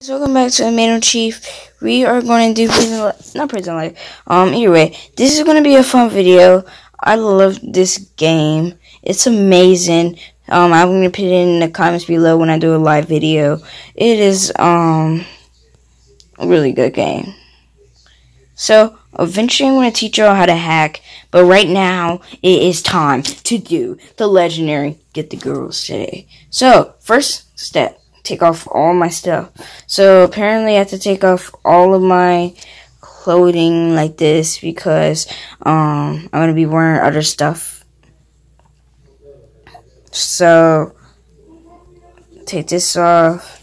So welcome back to Amano Chief. We are going to do prison life, not prison life. Um, anyway, this is going to be a fun video. I love this game. It's amazing. Um, I'm going to put it in the comments below when I do a live video. It is, um, a really good game. So, eventually I'm going to teach y'all how to hack, but right now, it is time to do the legendary Get the Girls today. So, first step take off all my stuff. So apparently I have to take off all of my clothing like this because um, I'm going to be wearing other stuff. So take this off.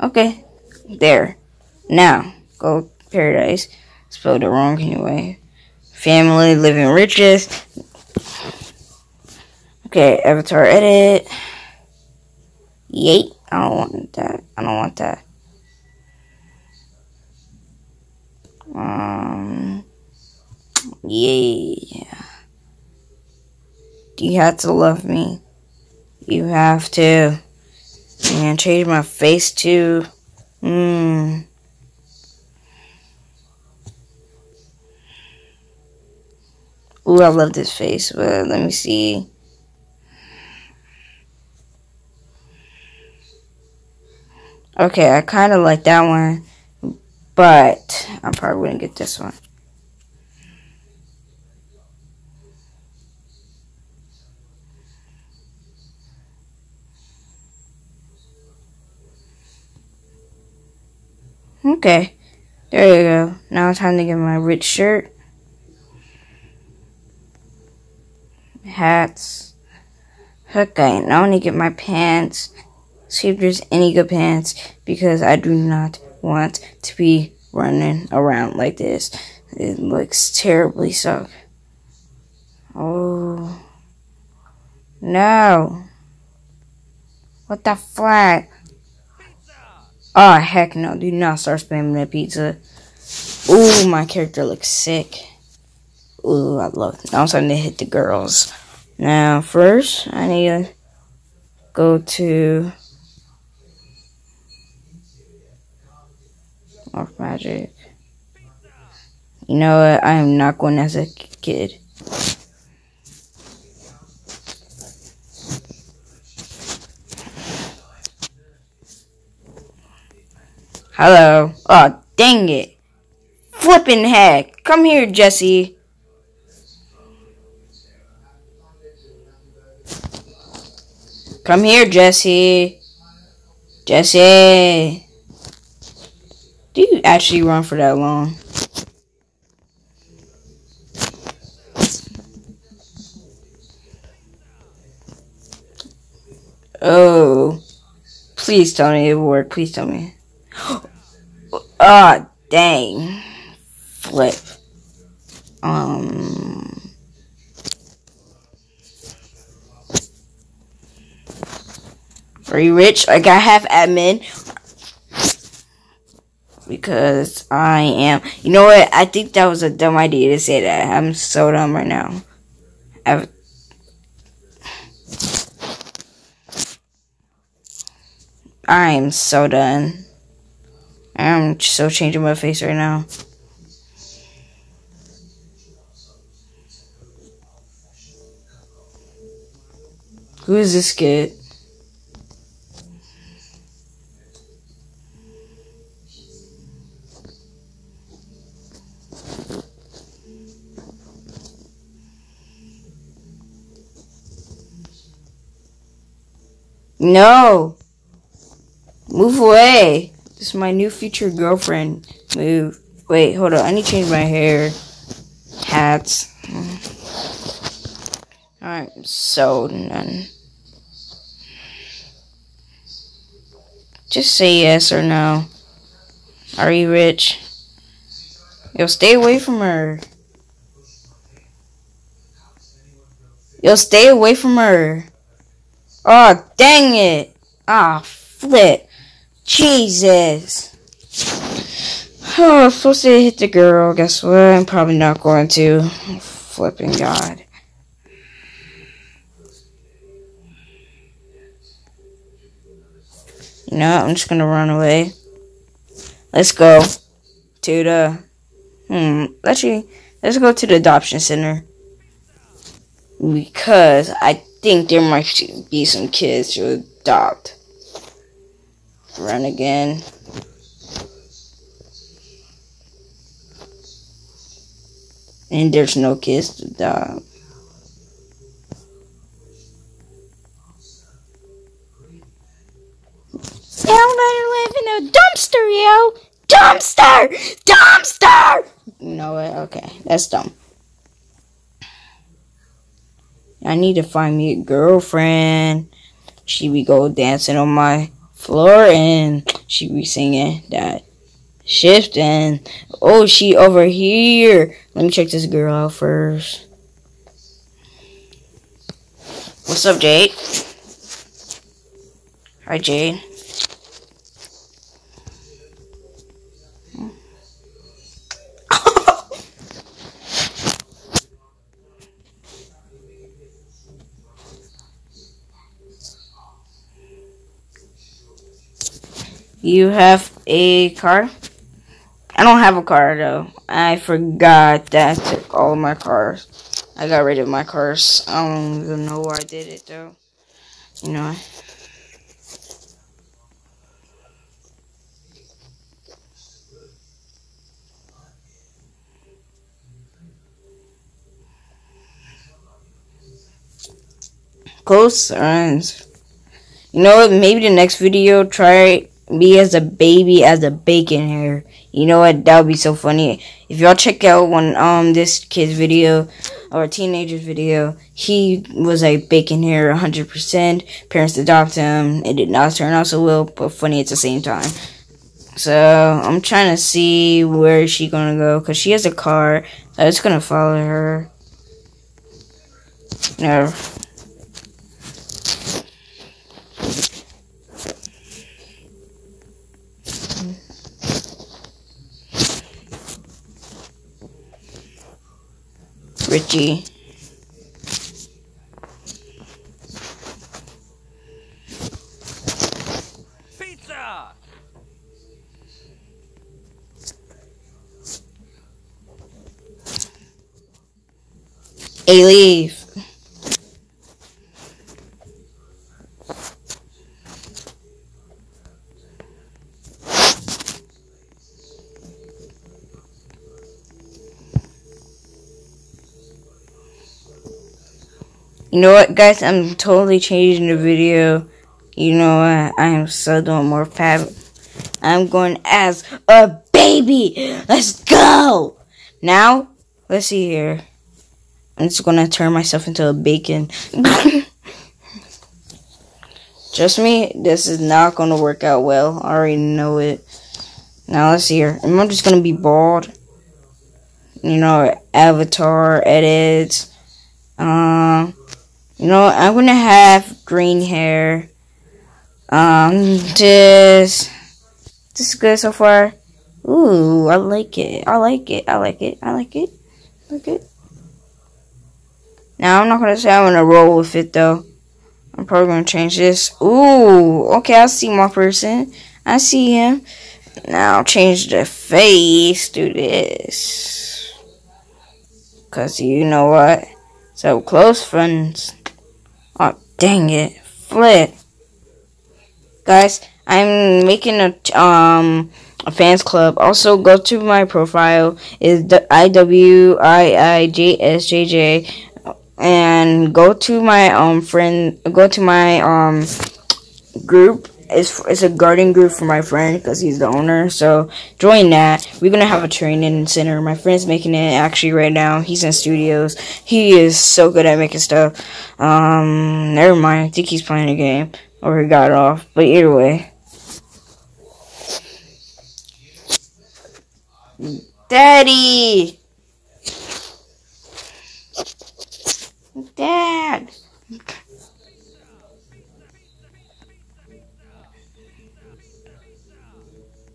Okay, there. Now, go paradise. Spelled it wrong anyway. Family, living riches. Okay, avatar edit. Yay. I don't want that. I don't want that. Um, yeah. You have to love me. You have to. And change my face too. Mmm. Ooh, I love this face, but let me see. Okay, I kind of like that one, but I'm probably to get this one. Okay, there you go. Now it's time to get my rich shirt. Hats. Okay, now I need to get my pants see if there's any good pants because I do not want to be running around like this. It looks terribly suck. Oh. No. What the fuck? Oh, heck no. Do not start spamming that pizza. Ooh, my character looks sick. Ooh, I love it. I'm starting to hit the girls. Now, first, I need to go to of magic. You know what? I am not going as a kid. Hello. Oh, dang it. Flippin' heck. Come here, Jesse. Come here, Jesse. Jesse. Do you actually run for that long? Oh. Please tell me it will work. Please tell me. Ah, oh, dang. Flip. Um. Are you rich? I have admin because I am. You know what? I think that was a dumb idea to say that. I'm so dumb right now. I've, I am so done. I'm so changing my face right now. Who is this kid? No. Move away. This is my new future girlfriend. Move. Wait, hold on. I need to change my hair. Hats. Hmm. I'm so done. Just say yes or no. Are you rich? Yo, stay away from her. Yo, stay away from her. Oh, dang it. Ah, flip. Jesus. Oh, I'm supposed to hit the girl. Guess what? I'm probably not going to. Flipping God. You know, I'm just gonna run away. let's go to the hmm. Actually, let's go to the adoption center because I think there might be some kids to adopt. Run again. And there's no kids to adopt. I live in a dumpster, yo! Dumpster! Dumpster! You know what? Okay, that's dumb. I need to find me a girlfriend. She be go dancing on my floor and she be singing that shift and oh she over here. Let me check this girl out first. What's up, Jade? Hi, Jade. You have a car? I don't have a car though. I forgot that I took all my cars. I got rid of my cars. I don't even know why I did it though. You know. Close friends. You know what? Maybe the next video, try me as a baby as a bacon hair. You know what? That would be so funny. If y'all check out one um this kid's video or a teenager's video, he was a bacon hair 100%. Parents adopted him. It did not turn out so well, but funny at the same time. So I'm trying to see where she gonna go because she has a car. So I'm just gonna follow her. No. Richie. Pizza! A leave. You know what, guys? I'm totally changing the video. You know what? I am so doing more fab. I'm going as a baby. Let's go. Now, let's see here. I'm just gonna turn myself into a bacon. Trust me, this is not gonna work out well. I already know it. Now let's see here. I'm just gonna be bald. You know, avatar edits. Um. You know, I'm gonna have green hair. Um, this, this is good so far. Ooh, I like it. I like it. I like it. I like it. I like it. Now, I'm not gonna say I'm gonna roll with it though. I'm probably gonna change this. Ooh, okay, I see my person. I see him. Now, I'll change the face to this. Cause you know what? So close friends. Dang it. Flip. Guys, I'm making a, um, a fans club. Also, go to my profile. is IWIIJSJJ. And go to my, um, friend, go to my, um, group it's it's a garden group for my friend because he's the owner. So join that. We're gonna have a training center. My friend's making it actually right now. He's in studios. He is so good at making stuff. Um, never mind. I think he's playing a game or he got off. But either way. Daddy! Dad!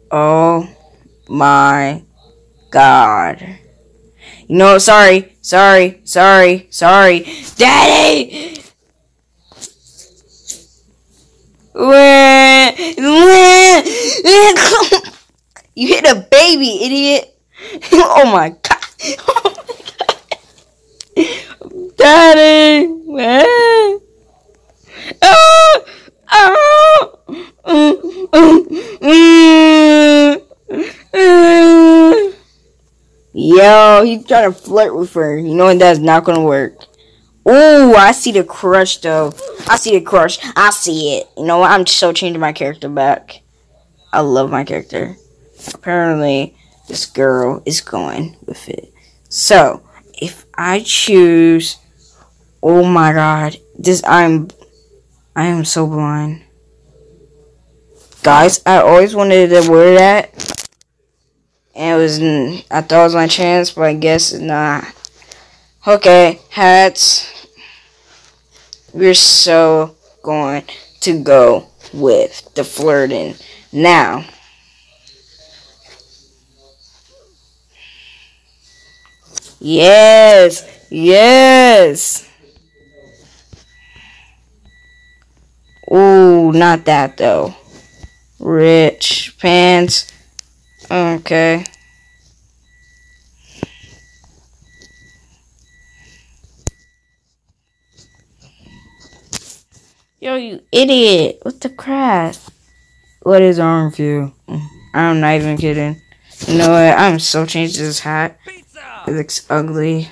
Oh my god. You know, sorry, sorry, sorry, sorry. Daddy! You hit a baby, idiot. oh my god. Oh my god. Daddy. Oh, oh. Yo, he's trying to flirt with her. You know that's not gonna work. Ooh, I see the crush though. I see the crush. I see it. You know what? I'm so changing my character back. I love my character. Apparently, this girl is going with it. So, if I choose, oh my god, this I'm, I am so blind. Guys, I always wanted to wear that, and it was, I thought it was my chance, but I guess not. Okay, hats we're so going to go with the flirting now. Yes, yes. Ooh, not that though. Rich pants. Okay. Yo, you idiot. What the crap? What is wrong with you? I'm not even kidding. You know what? I'm so changed to this hat. It looks ugly.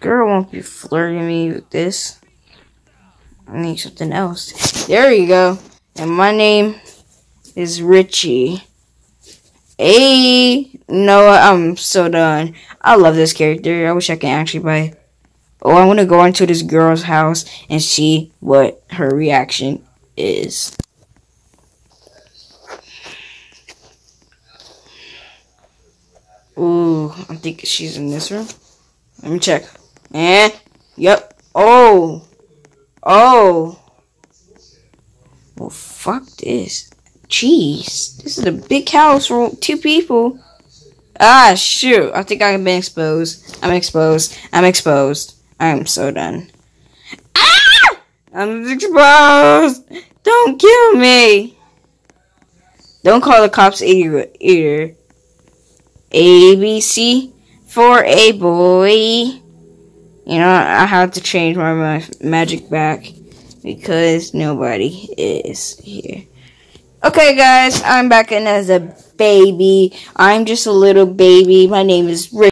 Girl won't be flirting me with this. I need something else. There you go. And my name is Richie. Hey, no, I'm so done. I love this character. I wish I can actually buy Oh, I'm gonna go into this girl's house and see what her reaction is. Ooh, I think she's in this room. Let me check. And, yep. Oh. Oh. Well, fuck this. Jeez. This is a big house for two people. Ah, shoot. I think I've been exposed. I'm exposed. I'm exposed. I'm so done. Ah! I'm exposed! Don't kill me! Don't call the cops either. ABC for a boy. You know, I have to change my magic back because nobody is here. Okay, guys, I'm back in as a baby. I'm just a little baby. My name is Rick.